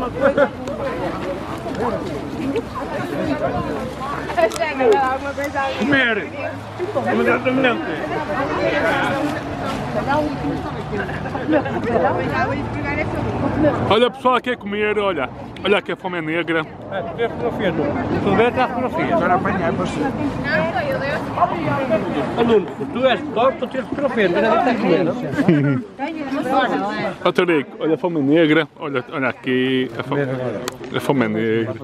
uma coisa. Dá alguma coisa. Comer. Olha pessoal, quer comer, olha. Olha aqui a fome negra. É, tem fotografia, tu. Tu vês a fotografia. Agora apanhar, você. Não, foi eu, Deus. Nuno, tu és top, tu tens fotografia. Não é comer, não? Olha a fome negra. Olha, olha aqui. A fome, a fome negra.